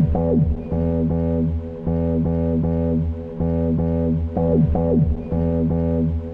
Thank you.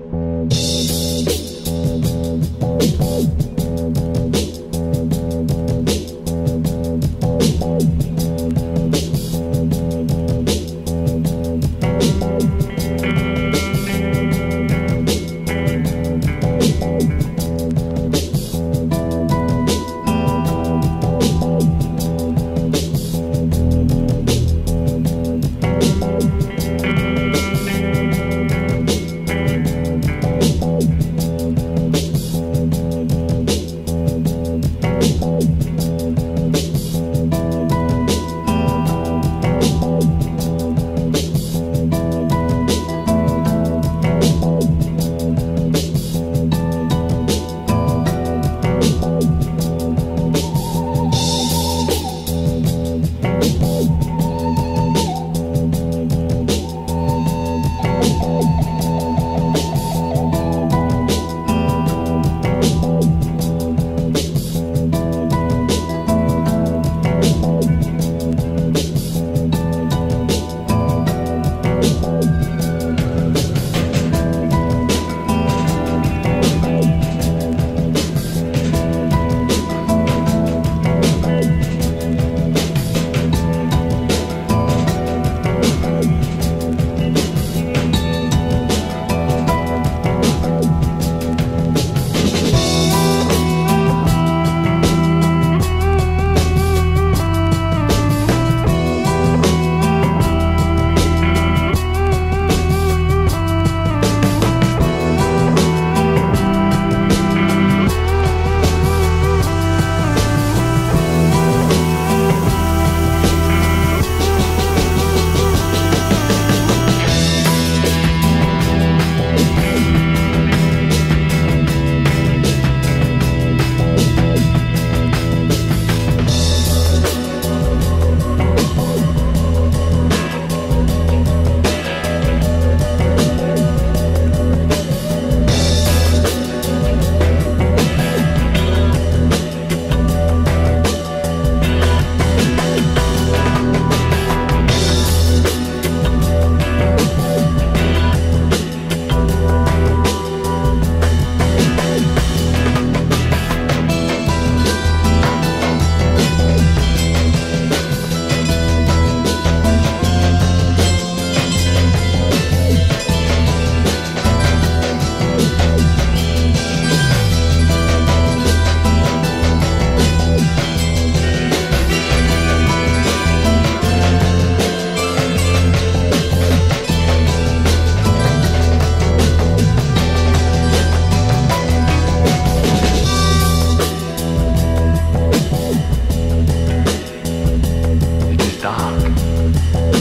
Thank